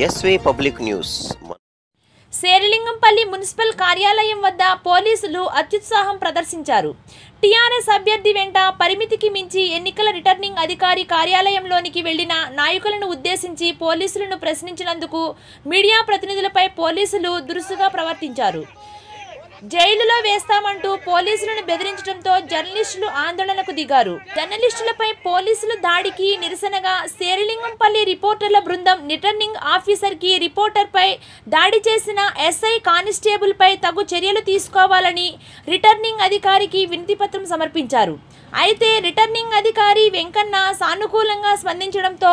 Yesway Public News. Serilingampally municipal కార్యాలయం వద్ద పోలీసులు అత్యుత్సాహం ప్రదర్శించారు. టీఆర్ఎస్ అభ్యర్థి వెంట పరిమితికి మించి ఎన్నికల రిటర్నింగ్ అధికారి కార్యాలయంలోనికి వెళ్ళిన నాయకులను ఉద్దేశించి పోలీసులను ప్రశ్నించినందుకు మీడియా ప్రతినిధులపై పోలీసులు దురుసుగా ప్రవర్తించారు. జైలులో వేస్తామంటూ పోలీసులను బెదిరించడంతో జర్నలిస్టులు ఆందోళనకు దిగారు. జర్నలిస్టులపై పోలీసుల దాడికి నిరసనగా శేరిలింగంపల్లి రిపోర్టర్ల బృందం రిటర్నింగ్ ఆఫీసర్కి రిపోర్టర్పై దాడి చేసిన ఎస్ఐ కానిస్టేబుల్పై తగు చర్యలు తీసుకోవాలని రిటర్నింగ్ అధికారికి వినతిపత్రం సమర్పించారు. అయితే రిటర్నింగ్ అధికారి వెంకన్న సానుకూలంగా స్పందించడంతో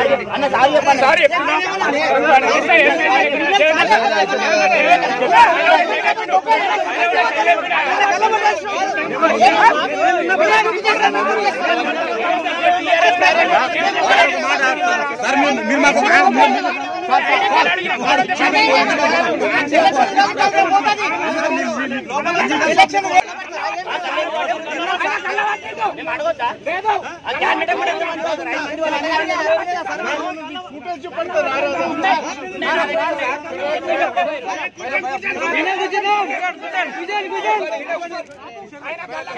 సద్గుమణిగింది అన్ని మీకే తెలుసంటే మేము మాకు తెలియదు ఏమి ఈ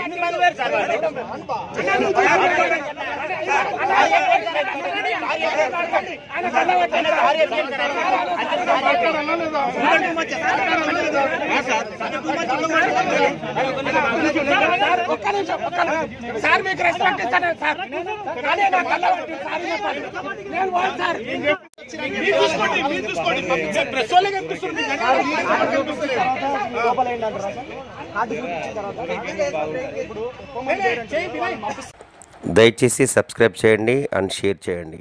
ఎన్నిసార్లు ఏం కాదు సార్ మరీ సార్ మీకు రెస్పెక్ట్ ఇస్తాను సార్ కానీ నా కళ్ళ సార్ నేను సార్ మీరు చూసుకోండి మీరు చూసుకోండి ప్రెస్ వాళ్ళే కనిపిస్తుంది దయచేసి సబ్స్క్రైబ్ చేయండి అండ్ షేర్ చేయండి.